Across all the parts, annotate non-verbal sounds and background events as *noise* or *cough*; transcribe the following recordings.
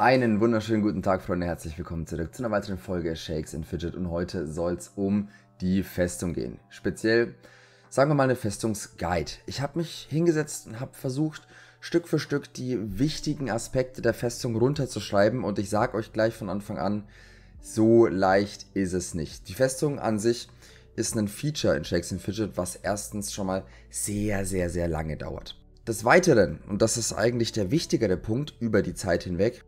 Einen wunderschönen guten Tag, Freunde. Herzlich willkommen zurück zu einer weiteren Folge Shakes and Fidget. Und heute soll es um die Festung gehen. Speziell, sagen wir mal, eine Festungsguide. Ich habe mich hingesetzt und habe versucht, Stück für Stück die wichtigen Aspekte der Festung runterzuschreiben. Und ich sage euch gleich von Anfang an, so leicht ist es nicht. Die Festung an sich ist ein Feature in Shakes and Fidget, was erstens schon mal sehr, sehr, sehr lange dauert. Des Weiteren, und das ist eigentlich der wichtigere Punkt über die Zeit hinweg,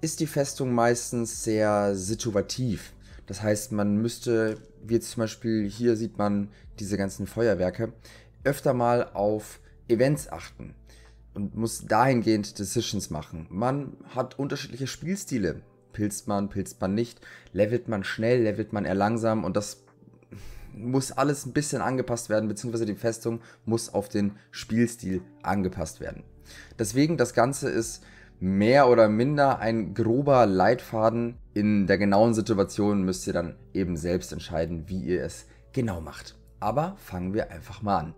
ist die Festung meistens sehr situativ. Das heißt, man müsste, wie jetzt zum Beispiel hier sieht man diese ganzen Feuerwerke, öfter mal auf Events achten und muss dahingehend Decisions machen. Man hat unterschiedliche Spielstile. Pilzt man, pilzt man nicht, levelt man schnell, levelt man eher langsam und das muss alles ein bisschen angepasst werden, beziehungsweise die Festung muss auf den Spielstil angepasst werden. Deswegen, das Ganze ist mehr oder minder ein grober Leitfaden. In der genauen Situation müsst ihr dann eben selbst entscheiden, wie ihr es genau macht. Aber fangen wir einfach mal an.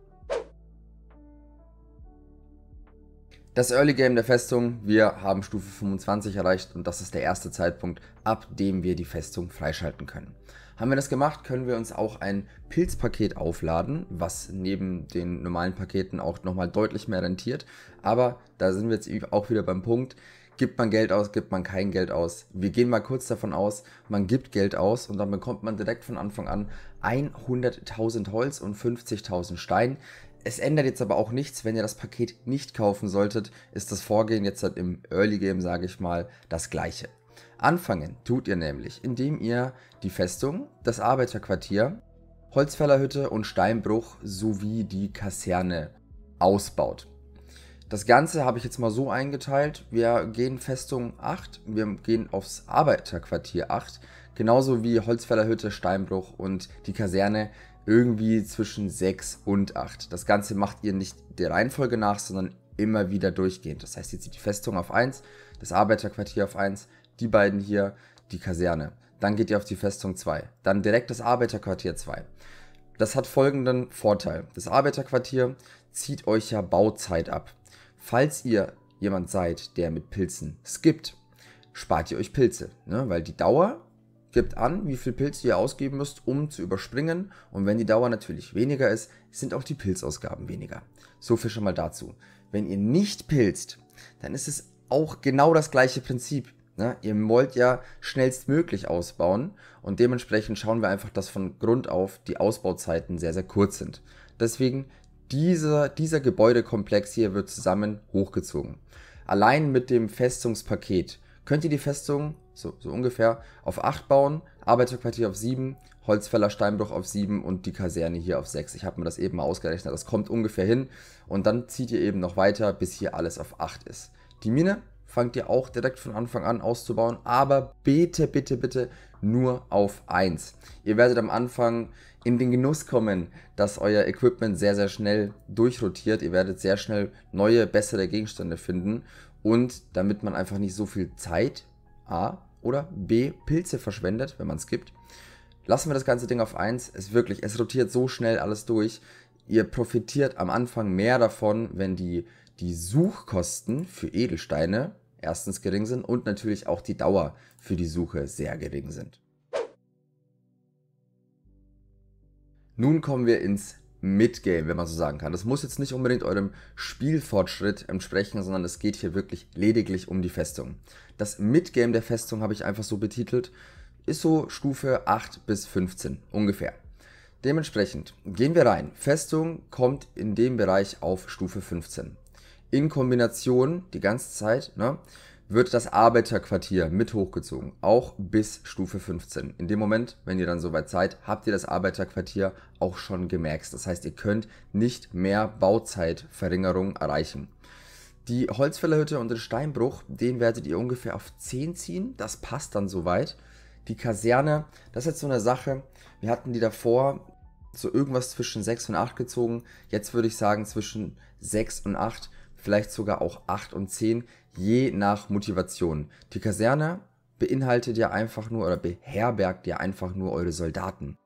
Das Early Game der Festung, wir haben Stufe 25 erreicht und das ist der erste Zeitpunkt, ab dem wir die Festung freischalten können. Haben wir das gemacht, können wir uns auch ein Pilzpaket aufladen, was neben den normalen Paketen auch nochmal deutlich mehr rentiert. Aber da sind wir jetzt auch wieder beim Punkt, gibt man Geld aus, gibt man kein Geld aus. Wir gehen mal kurz davon aus, man gibt Geld aus und dann bekommt man direkt von Anfang an 100.000 Holz und 50.000 Stein. Es ändert jetzt aber auch nichts, wenn ihr das Paket nicht kaufen solltet, ist das Vorgehen jetzt halt im Early Game, sage ich mal, das gleiche. Anfangen tut ihr nämlich, indem ihr die Festung, das Arbeiterquartier, Holzfällerhütte und Steinbruch sowie die Kaserne ausbaut. Das Ganze habe ich jetzt mal so eingeteilt. Wir gehen Festung 8, wir gehen aufs Arbeiterquartier 8, genauso wie Holzfällerhütte, Steinbruch und die Kaserne irgendwie zwischen 6 und 8. Das Ganze macht ihr nicht der Reihenfolge nach, sondern immer wieder durchgehend. Das heißt, ihr zieht die Festung auf 1, das Arbeiterquartier auf 1, die beiden hier die Kaserne. Dann geht ihr auf die Festung 2. Dann direkt das Arbeiterquartier 2. Das hat folgenden Vorteil. Das Arbeiterquartier zieht euch ja Bauzeit ab. Falls ihr jemand seid, der mit Pilzen skippt, spart ihr euch Pilze. Ne? Weil die Dauer gibt an, wie viel Pilze ihr ausgeben müsst, um zu überspringen. Und wenn die Dauer natürlich weniger ist, sind auch die Pilzausgaben weniger. So viel schon mal dazu. Wenn ihr nicht pilzt, dann ist es auch genau das gleiche Prinzip. Ne? Ihr wollt ja schnellstmöglich ausbauen und dementsprechend schauen wir einfach, dass von Grund auf die Ausbauzeiten sehr, sehr kurz sind. Deswegen dieser, dieser Gebäudekomplex hier wird zusammen hochgezogen. Allein mit dem Festungspaket könnt ihr die Festung so, so ungefähr auf 8 bauen, Arbeiterquartier auf 7, Holzfäller Steinbruch auf 7 und die Kaserne hier auf 6. Ich habe mir das eben mal ausgerechnet, das kommt ungefähr hin und dann zieht ihr eben noch weiter, bis hier alles auf 8 ist. Die Mine fangt ihr auch direkt von Anfang an auszubauen, aber bitte, bitte, bitte nur auf 1. Ihr werdet am Anfang in den Genuss kommen, dass euer Equipment sehr, sehr schnell durchrotiert. Ihr werdet sehr schnell neue, bessere Gegenstände finden und damit man einfach nicht so viel Zeit, A, oder B, Pilze verschwendet, wenn man es gibt, lassen wir das ganze Ding auf 1. Es wirklich, es rotiert so schnell alles durch. Ihr profitiert am Anfang mehr davon, wenn die die Suchkosten für Edelsteine erstens gering sind und natürlich auch die Dauer für die Suche sehr gering sind. Nun kommen wir ins Midgame, wenn man so sagen kann. Das muss jetzt nicht unbedingt eurem Spielfortschritt entsprechen, sondern es geht hier wirklich lediglich um die Festung. Das Midgame der Festung habe ich einfach so betitelt, ist so Stufe 8 bis 15 ungefähr. Dementsprechend gehen wir rein. Festung kommt in dem Bereich auf Stufe 15 in Kombination die ganze Zeit, ne, wird das Arbeiterquartier mit hochgezogen, auch bis Stufe 15. In dem Moment, wenn ihr dann soweit seid, habt ihr das Arbeiterquartier auch schon gemerkt. Das heißt, ihr könnt nicht mehr Bauzeitverringerung erreichen. Die Holzfällerhütte und den Steinbruch, den werdet ihr ungefähr auf 10 ziehen. Das passt dann soweit. Die Kaserne, das ist jetzt so eine Sache. Wir hatten die davor so irgendwas zwischen 6 und 8 gezogen. Jetzt würde ich sagen zwischen 6 und 8 vielleicht sogar auch 8 und 10, je nach Motivation. Die Kaserne beinhaltet ja einfach nur oder beherbergt ja einfach nur eure Soldaten.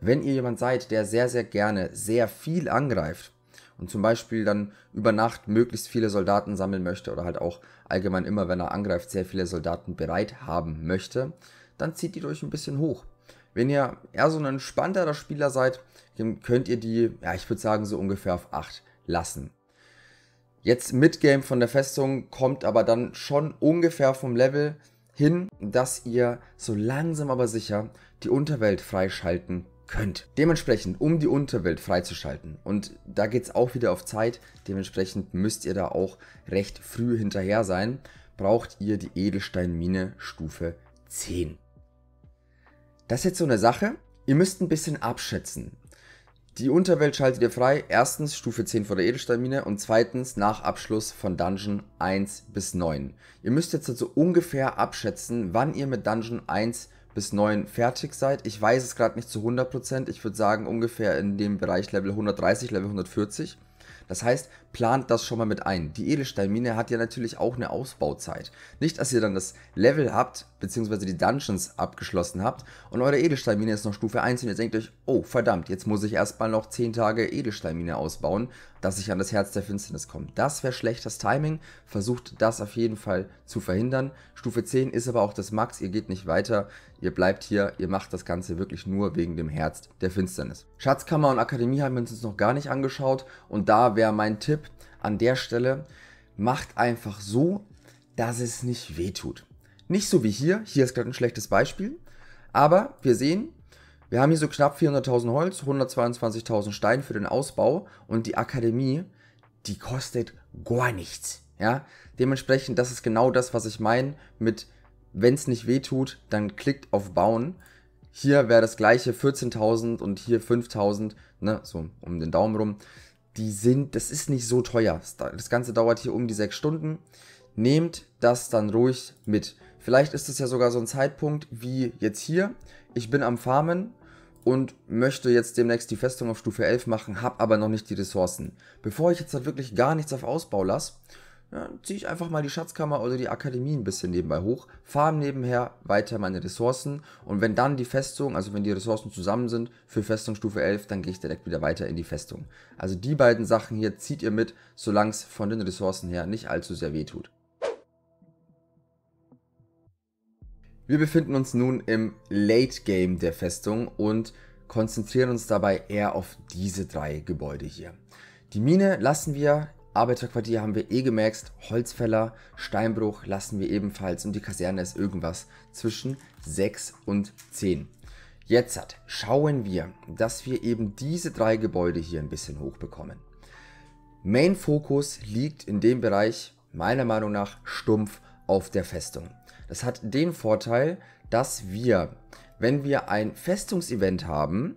Wenn ihr jemand seid, der sehr, sehr gerne sehr viel angreift und zum Beispiel dann über Nacht möglichst viele Soldaten sammeln möchte oder halt auch allgemein immer, wenn er angreift, sehr viele Soldaten bereit haben möchte, dann zieht die durch ein bisschen hoch. Wenn ihr eher so ein entspannterer Spieler seid, könnt ihr die, ja, ich würde sagen, so ungefähr auf 8 lassen. Jetzt Midgame von der Festung kommt aber dann schon ungefähr vom Level hin, dass ihr so langsam aber sicher die Unterwelt freischalten könnt. Dementsprechend, um die Unterwelt freizuschalten, und da geht es auch wieder auf Zeit, dementsprechend müsst ihr da auch recht früh hinterher sein, braucht ihr die Edelsteinmine Stufe 10. Das ist jetzt so eine Sache, ihr müsst ein bisschen abschätzen. Die Unterwelt schaltet ihr frei, erstens Stufe 10 vor der Edelsteinmine und zweitens nach Abschluss von Dungeon 1 bis 9. Ihr müsst jetzt also ungefähr abschätzen, wann ihr mit Dungeon 1 bis 9 fertig seid. Ich weiß es gerade nicht zu 100%, ich würde sagen ungefähr in dem Bereich Level 130, Level 140. Das heißt, plant das schon mal mit ein. Die Edelsteinmine hat ja natürlich auch eine Ausbauzeit. Nicht, dass ihr dann das Level habt, beziehungsweise die Dungeons abgeschlossen habt und eure Edelsteinmine ist noch Stufe 1 und ihr denkt euch, oh verdammt, jetzt muss ich erstmal noch 10 Tage Edelsteinmine ausbauen, dass ich an das Herz der Finsternis komme. Das wäre schlechtes Timing, versucht das auf jeden Fall zu verhindern. Stufe 10 ist aber auch das Max, ihr geht nicht weiter, ihr bleibt hier, ihr macht das Ganze wirklich nur wegen dem Herz der Finsternis. Schatzkammer und Akademie haben wir uns noch gar nicht angeschaut und da wäre mein Tipp an der Stelle, macht einfach so, dass es nicht wehtut. Nicht so wie hier, hier ist gerade ein schlechtes Beispiel, aber wir sehen, wir haben hier so knapp 400.000 Holz, 122.000 Stein für den Ausbau und die Akademie, die kostet gar nichts. Ja, dementsprechend, das ist genau das, was ich meine mit, wenn es nicht wehtut, dann klickt auf Bauen. Hier wäre das gleiche 14.000 und hier 5.000, ne, so um den Daumen rum. Die sind, das ist nicht so teuer. Das Ganze dauert hier um die 6 Stunden. Nehmt das dann ruhig mit. Vielleicht ist es ja sogar so ein Zeitpunkt wie jetzt hier. Ich bin am Farmen und möchte jetzt demnächst die Festung auf Stufe 11 machen, habe aber noch nicht die Ressourcen. Bevor ich jetzt halt wirklich gar nichts auf Ausbau lasse, ja, ziehe ich einfach mal die Schatzkammer oder die Akademie ein bisschen nebenbei hoch, farm nebenher weiter meine Ressourcen und wenn dann die Festung, also wenn die Ressourcen zusammen sind für Festung Stufe 11, dann gehe ich direkt wieder weiter in die Festung. Also die beiden Sachen hier zieht ihr mit, solange es von den Ressourcen her nicht allzu sehr weh Wir befinden uns nun im Late Game der Festung und konzentrieren uns dabei eher auf diese drei Gebäude hier. Die Mine lassen wir, Arbeiterquartier haben wir eh gemaxt, Holzfäller, Steinbruch lassen wir ebenfalls und die Kaserne ist irgendwas zwischen 6 und 10. Jetzt schauen wir, dass wir eben diese drei Gebäude hier ein bisschen hochbekommen. Main Fokus liegt in dem Bereich meiner Meinung nach stumpf auf der Festung. Das hat den Vorteil, dass wir, wenn wir ein Festungsevent haben,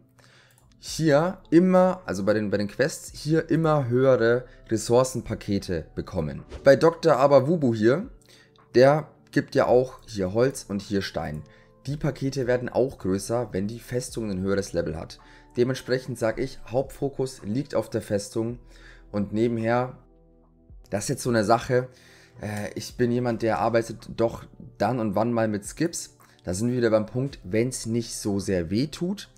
hier immer, also bei den, bei den Quests, hier immer höhere Ressourcenpakete bekommen. Bei Dr. Abawubu hier, der gibt ja auch hier Holz und hier Stein. Die Pakete werden auch größer, wenn die Festung ein höheres Level hat. Dementsprechend sage ich, Hauptfokus liegt auf der Festung und nebenher, das ist jetzt so eine Sache, äh, ich bin jemand, der arbeitet doch dann und wann mal mit Skips. Da sind wir wieder beim Punkt, wenn es nicht so sehr weh tut,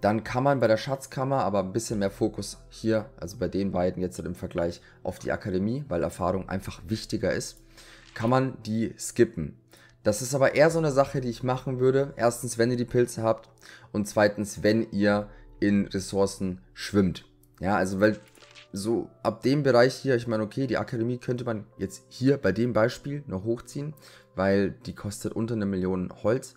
dann kann man bei der Schatzkammer aber ein bisschen mehr Fokus hier, also bei den beiden jetzt im Vergleich auf die Akademie, weil Erfahrung einfach wichtiger ist, kann man die skippen. Das ist aber eher so eine Sache, die ich machen würde. Erstens, wenn ihr die Pilze habt und zweitens, wenn ihr in Ressourcen schwimmt. Ja, also weil so ab dem Bereich hier, ich meine, okay, die Akademie könnte man jetzt hier bei dem Beispiel noch hochziehen, weil die kostet unter eine Million Holz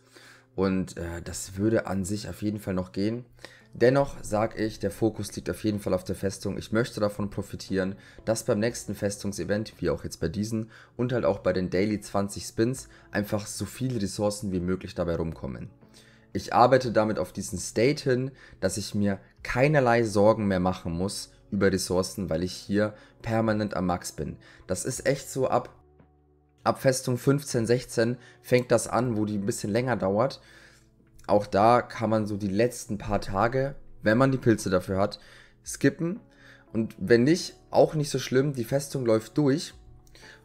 und äh, das würde an sich auf jeden Fall noch gehen. Dennoch sage ich, der Fokus liegt auf jeden Fall auf der Festung. Ich möchte davon profitieren, dass beim nächsten Festungsevent, wie auch jetzt bei diesen und halt auch bei den Daily 20 Spins, einfach so viele Ressourcen wie möglich dabei rumkommen. Ich arbeite damit auf diesen State hin, dass ich mir keinerlei Sorgen mehr machen muss, über Ressourcen, weil ich hier permanent am Max bin. Das ist echt so ab, ab Festung 15, 16 fängt das an, wo die ein bisschen länger dauert. Auch da kann man so die letzten paar Tage, wenn man die Pilze dafür hat, skippen. Und wenn nicht, auch nicht so schlimm, die Festung läuft durch.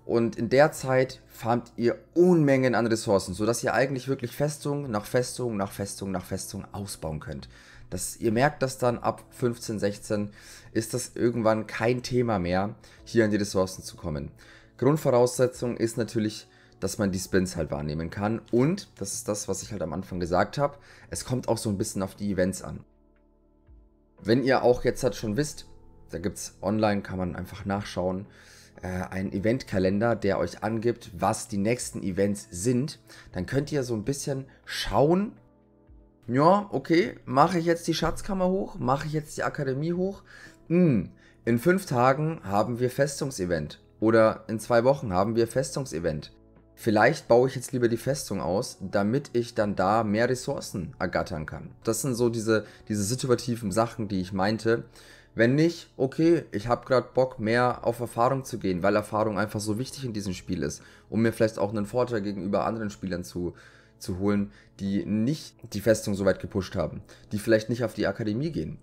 Und in der Zeit farmt ihr Unmengen an Ressourcen, sodass ihr eigentlich wirklich Festung nach Festung nach Festung nach Festung ausbauen könnt. Das, ihr merkt das dann ab 15, 16 ist das irgendwann kein Thema mehr, hier an die Ressourcen zu kommen. Grundvoraussetzung ist natürlich, dass man die Spins halt wahrnehmen kann. Und, das ist das, was ich halt am Anfang gesagt habe, es kommt auch so ein bisschen auf die Events an. Wenn ihr auch jetzt halt schon wisst, da gibt es online, kann man einfach nachschauen, äh, einen Eventkalender, der euch angibt, was die nächsten Events sind, dann könnt ihr so ein bisschen schauen, ja, okay, mache ich jetzt die Schatzkammer hoch, mache ich jetzt die Akademie hoch, in fünf Tagen haben wir Festungsevent oder in zwei Wochen haben wir Festungsevent. Vielleicht baue ich jetzt lieber die Festung aus, damit ich dann da mehr Ressourcen ergattern kann. Das sind so diese, diese situativen Sachen, die ich meinte. Wenn nicht, okay, ich habe gerade Bock, mehr auf Erfahrung zu gehen, weil Erfahrung einfach so wichtig in diesem Spiel ist, um mir vielleicht auch einen Vorteil gegenüber anderen Spielern zu, zu holen, die nicht die Festung so weit gepusht haben, die vielleicht nicht auf die Akademie gehen.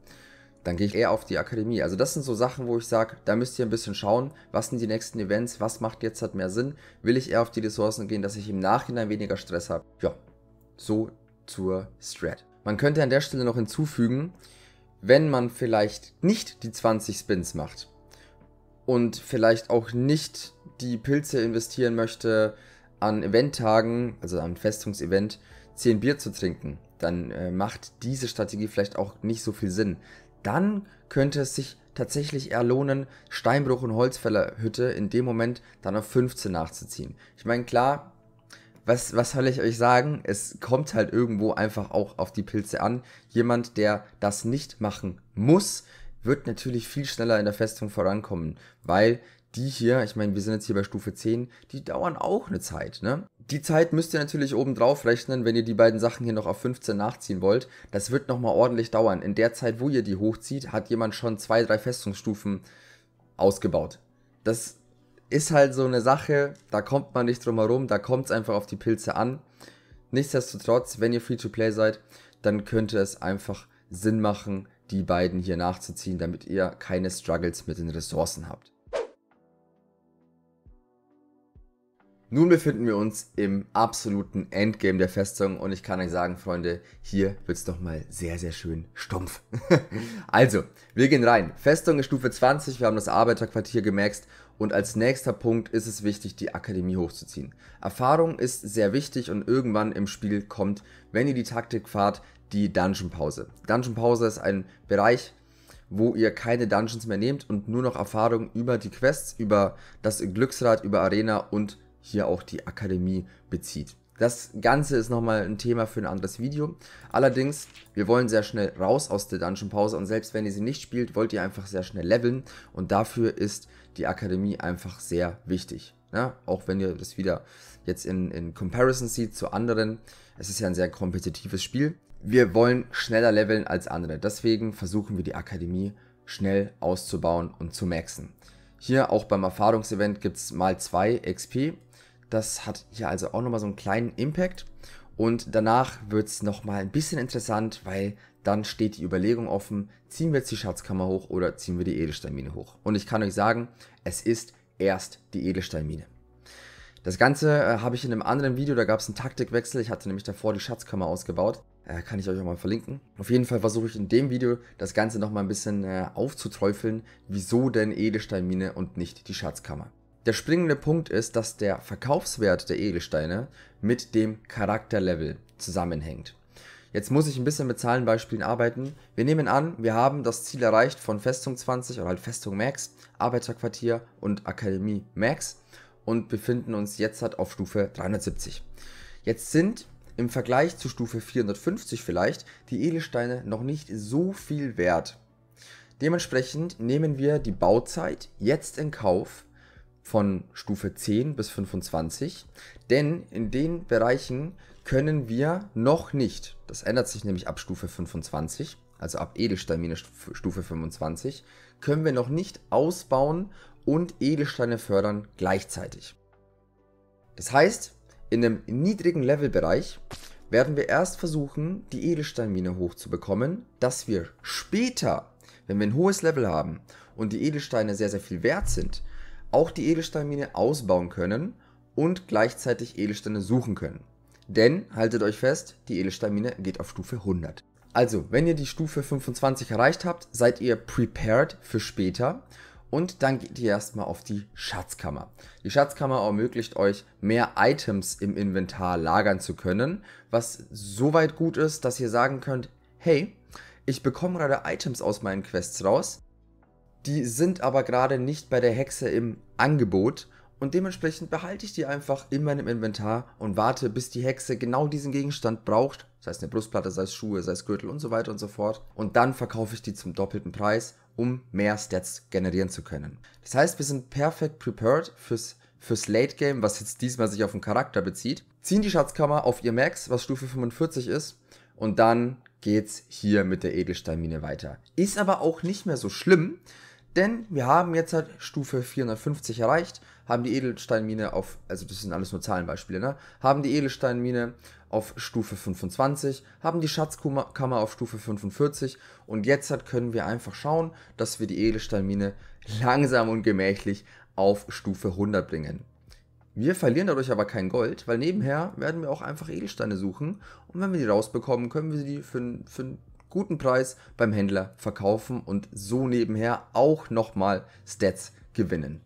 Dann gehe ich eher auf die Akademie. Also das sind so Sachen, wo ich sage, da müsst ihr ein bisschen schauen, was sind die nächsten Events, was macht jetzt halt mehr Sinn. Will ich eher auf die Ressourcen gehen, dass ich im Nachhinein weniger Stress habe? Ja, so zur Strat. Man könnte an der Stelle noch hinzufügen, wenn man vielleicht nicht die 20 Spins macht und vielleicht auch nicht die Pilze investieren möchte, an Eventtagen, also am Festungsevent, 10 Bier zu trinken, dann äh, macht diese Strategie vielleicht auch nicht so viel Sinn. Dann könnte es sich tatsächlich eher lohnen, Steinbruch und Holzfällerhütte in dem Moment dann auf 15 nachzuziehen. Ich meine, klar, was, was soll ich euch sagen? Es kommt halt irgendwo einfach auch auf die Pilze an. Jemand, der das nicht machen muss, wird natürlich viel schneller in der Festung vorankommen, weil die hier, ich meine, wir sind jetzt hier bei Stufe 10, die dauern auch eine Zeit, ne? Die Zeit müsst ihr natürlich oben drauf rechnen, wenn ihr die beiden Sachen hier noch auf 15 nachziehen wollt. Das wird nochmal ordentlich dauern. In der Zeit, wo ihr die hochzieht, hat jemand schon zwei, drei Festungsstufen ausgebaut. Das ist halt so eine Sache, da kommt man nicht drum herum, da kommt es einfach auf die Pilze an. Nichtsdestotrotz, wenn ihr Free-to-Play seid, dann könnte es einfach Sinn machen, die beiden hier nachzuziehen, damit ihr keine Struggles mit den Ressourcen habt. Nun befinden wir uns im absoluten Endgame der Festung und ich kann euch sagen, Freunde, hier wird es doch mal sehr, sehr schön stumpf. *laughs* also, wir gehen rein. Festung ist Stufe 20, wir haben das Arbeiterquartier gemaxt und als nächster Punkt ist es wichtig, die Akademie hochzuziehen. Erfahrung ist sehr wichtig und irgendwann im Spiel kommt, wenn ihr die Taktik fahrt, die Dungeon Pause. Dungeon Pause ist ein Bereich, wo ihr keine Dungeons mehr nehmt und nur noch Erfahrung über die Quests, über das Glücksrad, über Arena und hier auch die Akademie bezieht. Das Ganze ist nochmal ein Thema für ein anderes Video. Allerdings, wir wollen sehr schnell raus aus der Dungeon Pause und selbst wenn ihr sie nicht spielt, wollt ihr einfach sehr schnell leveln und dafür ist die Akademie einfach sehr wichtig. Ja, auch wenn ihr das wieder jetzt in, in Comparison seht zu anderen, es ist ja ein sehr kompetitives Spiel. Wir wollen schneller leveln als andere, deswegen versuchen wir die Akademie schnell auszubauen und zu maxen. Hier auch beim Erfahrungsevent gibt es mal 2 XP das hat hier also auch nochmal so einen kleinen Impact. Und danach wird es nochmal ein bisschen interessant, weil dann steht die Überlegung offen, ziehen wir jetzt die Schatzkammer hoch oder ziehen wir die Edelsteinmine hoch. Und ich kann euch sagen, es ist erst die Edelsteinmine. Das Ganze äh, habe ich in einem anderen Video, da gab es einen Taktikwechsel. Ich hatte nämlich davor die Schatzkammer ausgebaut. Äh, kann ich euch auch mal verlinken. Auf jeden Fall versuche ich in dem Video das Ganze nochmal ein bisschen äh, aufzuträufeln, wieso denn Edelsteinmine und nicht die Schatzkammer. Der springende Punkt ist, dass der Verkaufswert der Edelsteine mit dem Charakterlevel zusammenhängt. Jetzt muss ich ein bisschen mit Zahlenbeispielen arbeiten. Wir nehmen an, wir haben das Ziel erreicht von Festung 20 oder halt Festung Max, Arbeiterquartier und Akademie Max und befinden uns jetzt halt auf Stufe 370. Jetzt sind im Vergleich zu Stufe 450 vielleicht die Edelsteine noch nicht so viel wert. Dementsprechend nehmen wir die Bauzeit jetzt in Kauf von Stufe 10 bis 25, denn in den Bereichen können wir noch nicht, das ändert sich nämlich ab Stufe 25, also ab Edelsteinmine Stufe 25, können wir noch nicht ausbauen und Edelsteine fördern gleichzeitig. Das heißt, in einem niedrigen Levelbereich werden wir erst versuchen, die Edelsteinmine hochzubekommen, dass wir später, wenn wir ein hohes Level haben und die Edelsteine sehr, sehr viel wert sind, auch die Edelsteinmine ausbauen können und gleichzeitig Edelsteine suchen können. Denn, haltet euch fest, die Edelsteinmine geht auf Stufe 100. Also, wenn ihr die Stufe 25 erreicht habt, seid ihr prepared für später. Und dann geht ihr erstmal auf die Schatzkammer. Die Schatzkammer ermöglicht euch, mehr Items im Inventar lagern zu können, was soweit gut ist, dass ihr sagen könnt, hey, ich bekomme gerade Items aus meinen Quests raus, die sind aber gerade nicht bei der Hexe im Angebot und dementsprechend behalte ich die einfach in meinem Inventar und warte, bis die Hexe genau diesen Gegenstand braucht, sei es eine Brustplatte, sei es Schuhe, sei es Gürtel und so weiter und so fort. Und dann verkaufe ich die zum doppelten Preis, um mehr Stats generieren zu können. Das heißt, wir sind perfekt prepared fürs, fürs Late Game, was jetzt diesmal sich auf den Charakter bezieht. Ziehen die Schatzkammer auf ihr Max, was Stufe 45 ist, und dann geht's hier mit der Edelsteinmine weiter. Ist aber auch nicht mehr so schlimm, denn wir haben jetzt halt Stufe 450 erreicht haben die Edelsteinmine auf, also das sind alles nur Zahlenbeispiele, ne? Haben die Edelsteinmine auf Stufe 25, haben die Schatzkammer auf Stufe 45 und jetzt halt können wir einfach schauen, dass wir die Edelsteinmine langsam und gemächlich auf Stufe 100 bringen. Wir verlieren dadurch aber kein Gold, weil nebenher werden wir auch einfach Edelsteine suchen und wenn wir die rausbekommen, können wir die für, für einen guten Preis beim Händler verkaufen und so nebenher auch nochmal Stats gewinnen.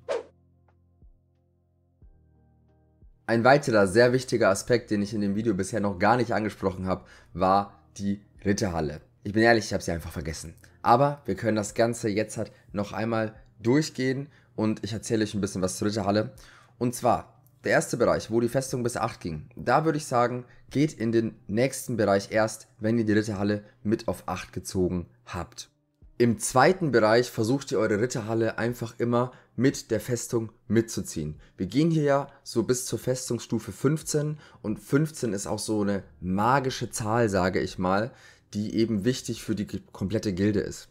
Ein weiterer sehr wichtiger Aspekt, den ich in dem Video bisher noch gar nicht angesprochen habe, war die Ritterhalle. Ich bin ehrlich, ich habe sie einfach vergessen. Aber wir können das Ganze jetzt halt noch einmal durchgehen und ich erzähle euch ein bisschen was zur Ritterhalle. Und zwar, der erste Bereich, wo die Festung bis 8 ging, da würde ich sagen, geht in den nächsten Bereich erst, wenn ihr die Ritterhalle mit auf 8 gezogen habt. Im zweiten Bereich versucht ihr eure Ritterhalle einfach immer mit der Festung mitzuziehen. Wir gehen hier ja so bis zur Festungsstufe 15 und 15 ist auch so eine magische Zahl, sage ich mal, die eben wichtig für die komplette Gilde ist.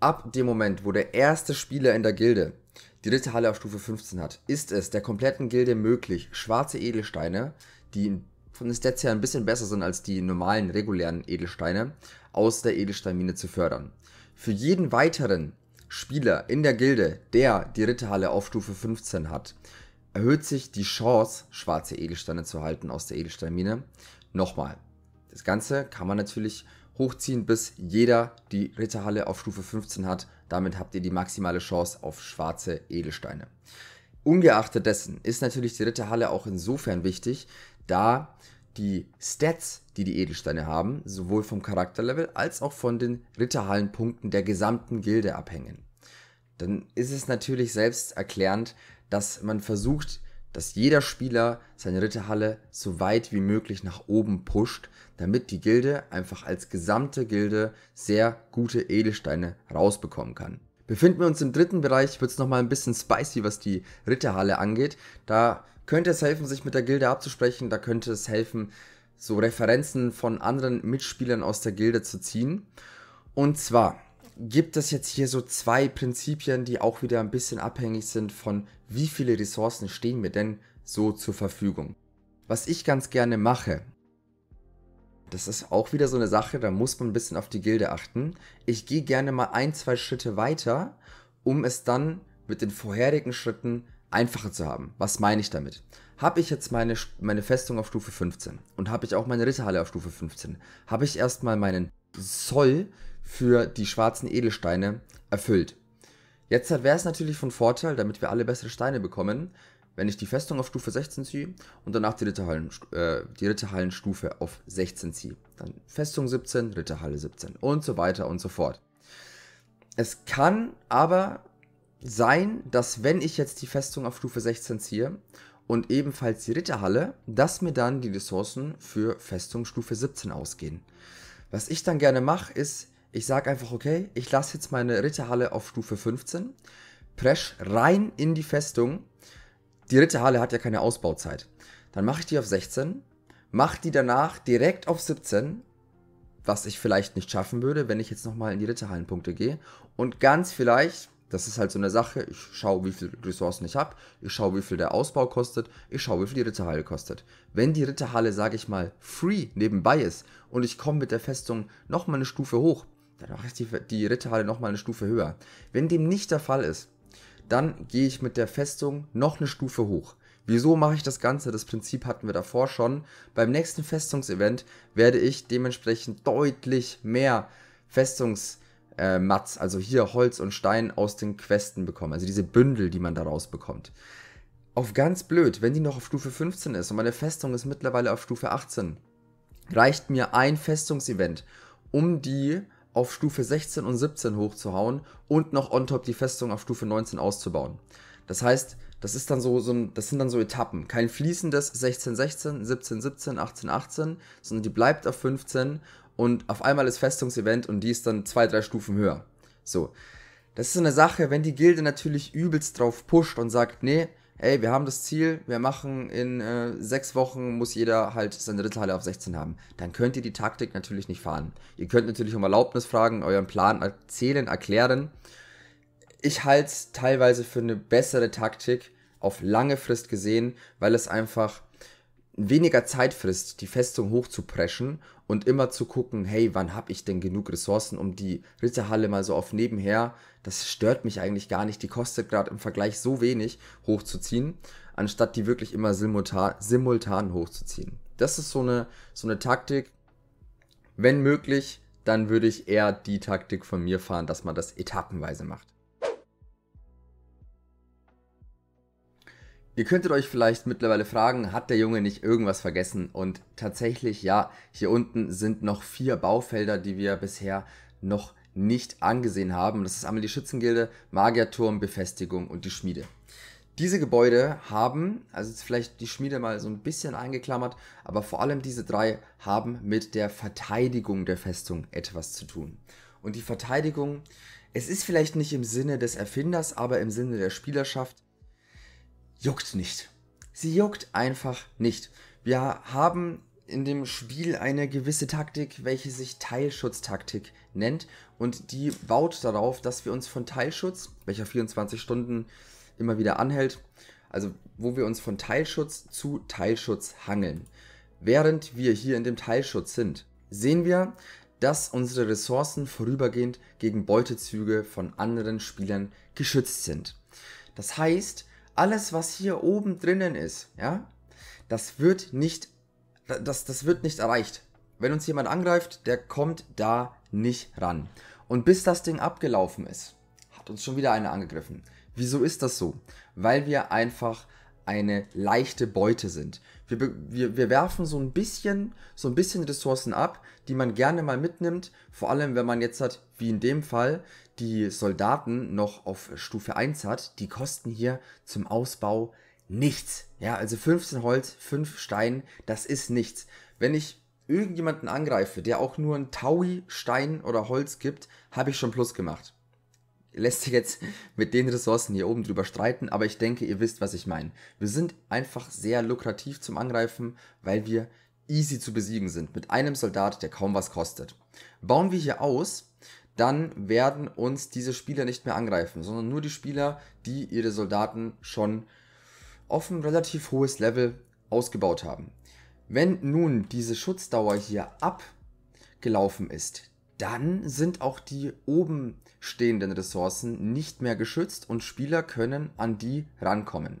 Ab dem Moment, wo der erste Spieler in der Gilde die Ritterhalle auf Stufe 15 hat, ist es der kompletten Gilde möglich, schwarze Edelsteine, die von den Stats her ein bisschen besser sind als die normalen regulären Edelsteine, aus der Edelsteinmine zu fördern. Für jeden weiteren Spieler in der Gilde, der die Ritterhalle auf Stufe 15 hat, erhöht sich die Chance, schwarze Edelsteine zu halten aus der Edelsteinmine, nochmal. Das Ganze kann man natürlich hochziehen, bis jeder die Ritterhalle auf Stufe 15 hat. Damit habt ihr die maximale Chance auf schwarze Edelsteine. Ungeachtet dessen ist natürlich die Ritterhalle auch insofern wichtig, da die Stats, die die Edelsteine haben, sowohl vom Charakterlevel als auch von den Ritterhallenpunkten der gesamten Gilde abhängen. Dann ist es natürlich selbst erklärend, dass man versucht, dass jeder Spieler seine Ritterhalle so weit wie möglich nach oben pusht, damit die Gilde einfach als gesamte Gilde sehr gute Edelsteine rausbekommen kann. Befinden wir uns im dritten Bereich, wird es nochmal ein bisschen spicy, was die Ritterhalle angeht. Da könnte es helfen, sich mit der Gilde abzusprechen. Da könnte es helfen, so Referenzen von anderen Mitspielern aus der Gilde zu ziehen. Und zwar gibt es jetzt hier so zwei Prinzipien, die auch wieder ein bisschen abhängig sind von wie viele Ressourcen stehen mir denn so zur Verfügung. Was ich ganz gerne mache, das ist auch wieder so eine Sache, da muss man ein bisschen auf die Gilde achten. Ich gehe gerne mal ein, zwei Schritte weiter, um es dann mit den vorherigen Schritten einfacher zu haben. Was meine ich damit? Habe ich jetzt meine, meine Festung auf Stufe 15 und habe ich auch meine Ritterhalle auf Stufe 15, habe ich erstmal meinen Soll für die schwarzen Edelsteine erfüllt. Jetzt wäre es natürlich von Vorteil, damit wir alle bessere Steine bekommen, wenn ich die Festung auf Stufe 16 ziehe und danach die, Ritterhallen, äh, die Ritterhallenstufe auf 16 ziehe. Dann Festung 17, Ritterhalle 17 und so weiter und so fort. Es kann aber sein, dass wenn ich jetzt die Festung auf Stufe 16 ziehe und ebenfalls die Ritterhalle, dass mir dann die Ressourcen für Festung Stufe 17 ausgehen. Was ich dann gerne mache, ist, ich sage einfach, okay, ich lasse jetzt meine Ritterhalle auf Stufe 15, presch rein in die Festung. Die Ritterhalle hat ja keine Ausbauzeit. Dann mache ich die auf 16, mache die danach direkt auf 17, was ich vielleicht nicht schaffen würde, wenn ich jetzt nochmal in die Ritterhallenpunkte gehe. Und ganz vielleicht das ist halt so eine Sache. Ich schaue, wie viele Ressourcen ich habe. Ich schaue, wie viel der Ausbau kostet. Ich schaue, wie viel die Ritterhalle kostet. Wenn die Ritterhalle, sage ich mal, free nebenbei ist und ich komme mit der Festung nochmal eine Stufe hoch, dann mache ich die, die Ritterhalle nochmal eine Stufe höher. Wenn dem nicht der Fall ist, dann gehe ich mit der Festung noch eine Stufe hoch. Wieso mache ich das Ganze? Das Prinzip hatten wir davor schon. Beim nächsten Festungsevent werde ich dementsprechend deutlich mehr Festungs- äh, Mats, also hier Holz und Stein aus den Questen bekommen. Also diese Bündel, die man daraus bekommt. Auf ganz blöd, wenn die noch auf Stufe 15 ist und meine Festung ist mittlerweile auf Stufe 18, reicht mir ein Festungsevent, um die auf Stufe 16 und 17 hochzuhauen und noch on top die Festung auf Stufe 19 auszubauen. Das heißt, das ist dann so, so ein, das sind dann so Etappen. Kein fließendes 16, 16, 17, 17, 18, 18, sondern die bleibt auf 15 und auf einmal ist Festungsevent und die ist dann zwei, drei Stufen höher. So. Das ist so eine Sache, wenn die Gilde natürlich übelst drauf pusht und sagt, nee, ey, wir haben das Ziel, wir machen in äh, sechs Wochen, muss jeder halt seine Ritterhalle auf 16 haben. Dann könnt ihr die Taktik natürlich nicht fahren. Ihr könnt natürlich um Erlaubnis fragen, euren Plan erzählen, erklären. Ich halte es teilweise für eine bessere Taktik auf lange Frist gesehen, weil es einfach weniger Zeit frisst, die Festung hochzupreschen und immer zu gucken, hey, wann habe ich denn genug Ressourcen, um die Ritterhalle mal so auf nebenher, das stört mich eigentlich gar nicht, die kostet gerade im Vergleich so wenig hochzuziehen, anstatt die wirklich immer simultan, simultan hochzuziehen. Das ist so eine, so eine Taktik. Wenn möglich, dann würde ich eher die Taktik von mir fahren, dass man das etappenweise macht. Ihr könntet euch vielleicht mittlerweile fragen, hat der Junge nicht irgendwas vergessen? Und tatsächlich, ja, hier unten sind noch vier Baufelder, die wir bisher noch nicht angesehen haben. Das ist einmal die Schützengilde, Magierturm, Befestigung und die Schmiede. Diese Gebäude haben, also jetzt vielleicht die Schmiede mal so ein bisschen eingeklammert, aber vor allem diese drei haben mit der Verteidigung der Festung etwas zu tun. Und die Verteidigung, es ist vielleicht nicht im Sinne des Erfinders, aber im Sinne der Spielerschaft juckt nicht. Sie juckt einfach nicht. Wir haben in dem Spiel eine gewisse Taktik, welche sich Teilschutztaktik nennt und die baut darauf, dass wir uns von Teilschutz, welcher 24 Stunden immer wieder anhält, also wo wir uns von Teilschutz zu Teilschutz hangeln. Während wir hier in dem Teilschutz sind, sehen wir, dass unsere Ressourcen vorübergehend gegen Beutezüge von anderen Spielern geschützt sind. Das heißt, alles, was hier oben drinnen ist, ja, das wird nicht, das, das wird nicht erreicht. Wenn uns jemand angreift, der kommt da nicht ran. Und bis das Ding abgelaufen ist, hat uns schon wieder einer angegriffen. Wieso ist das so? Weil wir einfach eine leichte Beute sind. Wir, wir, wir werfen so ein bisschen, so ein bisschen Ressourcen ab, die man gerne mal mitnimmt. Vor allem, wenn man jetzt hat, wie in dem Fall, die Soldaten noch auf Stufe 1 hat. Die kosten hier zum Ausbau nichts. Ja, also 15 Holz, 5 Stein, das ist nichts. Wenn ich irgendjemanden angreife, der auch nur ein Taui, Stein oder Holz gibt, habe ich schon Plus gemacht lässt sich jetzt mit den Ressourcen hier oben drüber streiten, aber ich denke, ihr wisst, was ich meine. Wir sind einfach sehr lukrativ zum Angreifen, weil wir easy zu besiegen sind mit einem Soldat, der kaum was kostet. Bauen wir hier aus, dann werden uns diese Spieler nicht mehr angreifen, sondern nur die Spieler, die ihre Soldaten schon auf ein relativ hohes Level ausgebaut haben. Wenn nun diese Schutzdauer hier abgelaufen ist, dann sind auch die oben stehenden Ressourcen nicht mehr geschützt und Spieler können an die rankommen.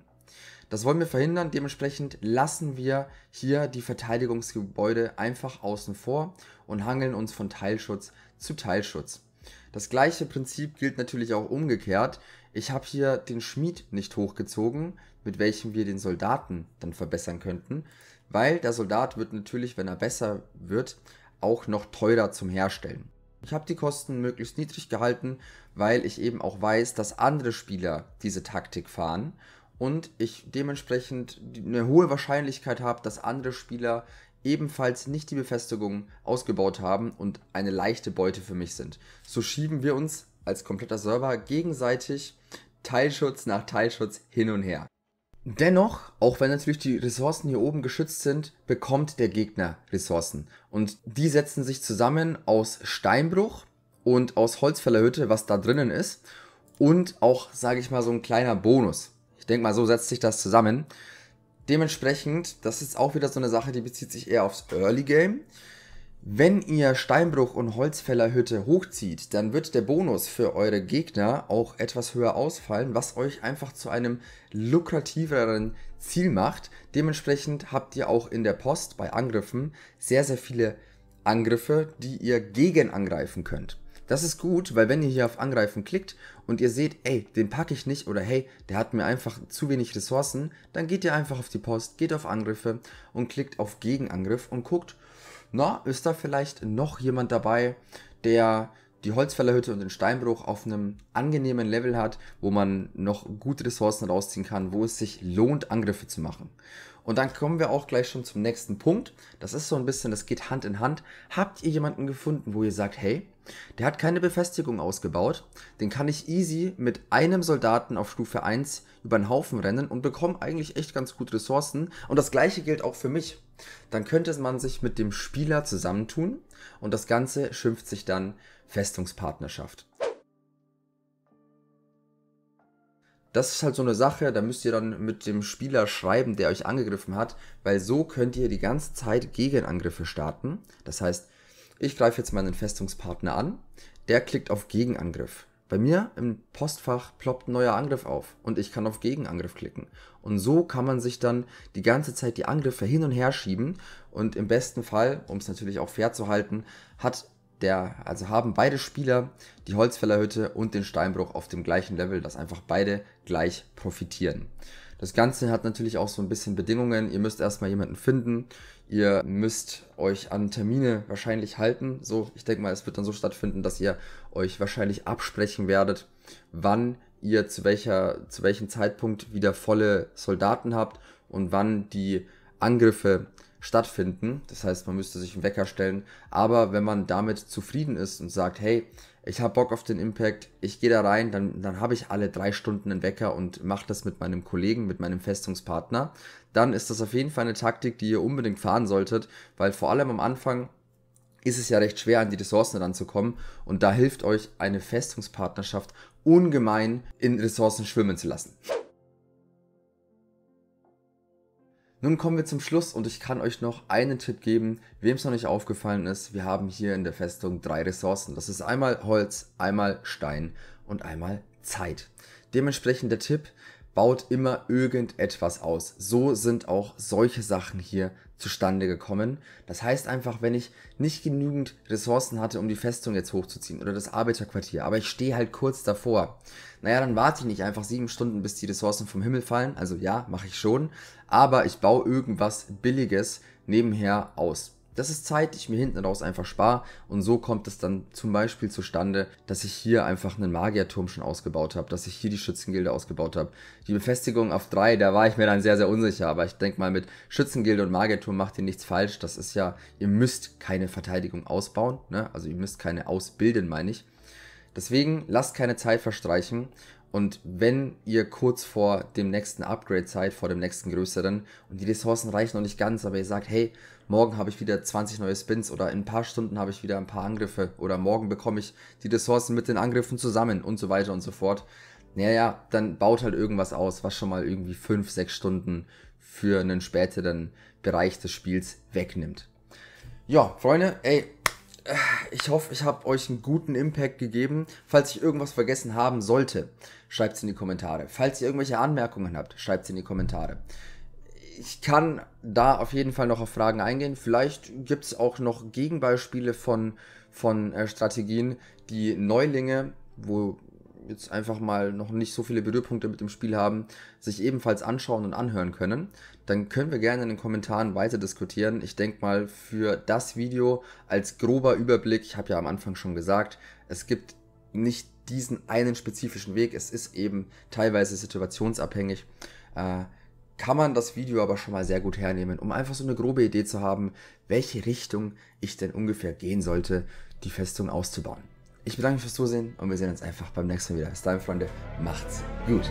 Das wollen wir verhindern, dementsprechend lassen wir hier die Verteidigungsgebäude einfach außen vor und hangeln uns von Teilschutz zu Teilschutz. Das gleiche Prinzip gilt natürlich auch umgekehrt. Ich habe hier den Schmied nicht hochgezogen, mit welchem wir den Soldaten dann verbessern könnten, weil der Soldat wird natürlich, wenn er besser wird, auch noch teurer zum Herstellen. Ich habe die Kosten möglichst niedrig gehalten, weil ich eben auch weiß, dass andere Spieler diese Taktik fahren und ich dementsprechend eine hohe Wahrscheinlichkeit habe, dass andere Spieler ebenfalls nicht die Befestigung ausgebaut haben und eine leichte Beute für mich sind. So schieben wir uns als kompletter Server gegenseitig Teilschutz nach Teilschutz hin und her. Dennoch, auch wenn natürlich die Ressourcen hier oben geschützt sind, bekommt der Gegner Ressourcen. Und die setzen sich zusammen aus Steinbruch und aus Holzfällerhütte, was da drinnen ist. Und auch, sage ich mal, so ein kleiner Bonus. Ich denke mal, so setzt sich das zusammen. Dementsprechend, das ist auch wieder so eine Sache, die bezieht sich eher aufs Early Game. Wenn ihr Steinbruch und Holzfällerhütte hochzieht, dann wird der Bonus für eure Gegner auch etwas höher ausfallen, was euch einfach zu einem lukrativeren Ziel macht. Dementsprechend habt ihr auch in der Post bei Angriffen sehr, sehr viele Angriffe, die ihr gegen angreifen könnt. Das ist gut, weil wenn ihr hier auf Angreifen klickt und ihr seht, ey, den packe ich nicht oder hey, der hat mir einfach zu wenig Ressourcen, dann geht ihr einfach auf die Post, geht auf Angriffe und klickt auf Gegenangriff und guckt, na, ist da vielleicht noch jemand dabei, der die Holzfällerhütte und den Steinbruch auf einem angenehmen Level hat, wo man noch gute Ressourcen rausziehen kann, wo es sich lohnt, Angriffe zu machen. Und dann kommen wir auch gleich schon zum nächsten Punkt. Das ist so ein bisschen, das geht Hand in Hand. Habt ihr jemanden gefunden, wo ihr sagt, hey, der hat keine Befestigung ausgebaut, den kann ich easy mit einem Soldaten auf Stufe 1 über den Haufen rennen und bekomme eigentlich echt ganz gut Ressourcen. Und das gleiche gilt auch für mich. Dann könnte man sich mit dem Spieler zusammentun und das Ganze schimpft sich dann Festungspartnerschaft. Das ist halt so eine Sache, da müsst ihr dann mit dem Spieler schreiben, der euch angegriffen hat, weil so könnt ihr die ganze Zeit Gegenangriffe starten. Das heißt, ich greife jetzt meinen Festungspartner an, der klickt auf Gegenangriff. Bei mir im Postfach ploppt ein neuer Angriff auf und ich kann auf Gegenangriff klicken. Und so kann man sich dann die ganze Zeit die Angriffe hin und her schieben und im besten Fall, um es natürlich auch fair zu halten, hat der, also haben beide Spieler die Holzfällerhütte und den Steinbruch auf dem gleichen Level, dass einfach beide gleich profitieren. Das Ganze hat natürlich auch so ein bisschen Bedingungen. Ihr müsst erstmal jemanden finden. Ihr müsst euch an Termine wahrscheinlich halten. So, ich denke mal, es wird dann so stattfinden, dass ihr euch wahrscheinlich absprechen werdet, wann ihr zu welcher, zu welchem Zeitpunkt wieder volle Soldaten habt und wann die Angriffe stattfinden. Das heißt, man müsste sich einen Wecker stellen. Aber wenn man damit zufrieden ist und sagt, hey, ich habe Bock auf den Impact, ich gehe da rein, dann, dann habe ich alle drei Stunden einen Wecker und mache das mit meinem Kollegen, mit meinem Festungspartner, dann ist das auf jeden Fall eine Taktik, die ihr unbedingt fahren solltet, weil vor allem am Anfang ist es ja recht schwer, an die Ressourcen ranzukommen und da hilft euch eine Festungspartnerschaft ungemein in Ressourcen schwimmen zu lassen. Nun kommen wir zum Schluss und ich kann euch noch einen Tipp geben, wem es noch nicht aufgefallen ist. Wir haben hier in der Festung drei Ressourcen. Das ist einmal Holz, einmal Stein und einmal Zeit. Dementsprechend der Tipp, baut immer irgendetwas aus. So sind auch solche Sachen hier zustande gekommen. Das heißt einfach, wenn ich nicht genügend Ressourcen hatte, um die Festung jetzt hochzuziehen oder das Arbeiterquartier, aber ich stehe halt kurz davor, naja, dann warte ich nicht einfach sieben Stunden, bis die Ressourcen vom Himmel fallen. Also ja, mache ich schon, aber ich baue irgendwas Billiges nebenher aus. Das ist Zeit, die ich mir hinten raus einfach spare und so kommt es dann zum Beispiel zustande, dass ich hier einfach einen Magierturm schon ausgebaut habe, dass ich hier die Schützengilde ausgebaut habe. Die Befestigung auf drei, da war ich mir dann sehr, sehr unsicher, aber ich denke mal mit Schützengilde und Magierturm macht ihr nichts falsch. Das ist ja, ihr müsst keine Verteidigung ausbauen, ne? also ihr müsst keine ausbilden, meine ich. Deswegen lasst keine Zeit verstreichen und wenn ihr kurz vor dem nächsten Upgrade seid, vor dem nächsten größeren und die Ressourcen reichen noch nicht ganz, aber ihr sagt, hey, morgen habe ich wieder 20 neue Spins oder in ein paar Stunden habe ich wieder ein paar Angriffe oder morgen bekomme ich die Ressourcen mit den Angriffen zusammen und so weiter und so fort. Naja, dann baut halt irgendwas aus, was schon mal irgendwie 5, 6 Stunden für einen späteren Bereich des Spiels wegnimmt. Ja, Freunde, ey, ich hoffe, ich habe euch einen guten Impact gegeben. Falls ich irgendwas vergessen haben sollte, schreibt es in die Kommentare. Falls ihr irgendwelche Anmerkungen habt, schreibt es in die Kommentare. Ich kann da auf jeden Fall noch auf Fragen eingehen. Vielleicht gibt es auch noch Gegenbeispiele von, von äh, Strategien, die Neulinge, wo jetzt einfach mal noch nicht so viele Berührpunkte mit dem Spiel haben, sich ebenfalls anschauen und anhören können, dann können wir gerne in den Kommentaren weiter diskutieren. Ich denke mal, für das Video als grober Überblick, ich habe ja am Anfang schon gesagt, es gibt nicht diesen einen spezifischen Weg, es ist eben teilweise situationsabhängig. Äh, kann man das Video aber schon mal sehr gut hernehmen, um einfach so eine grobe Idee zu haben, welche Richtung ich denn ungefähr gehen sollte, die Festung auszubauen. Ich bedanke mich fürs Zusehen und wir sehen uns einfach beim nächsten Mal wieder. Bis dahin, Freunde, macht's gut.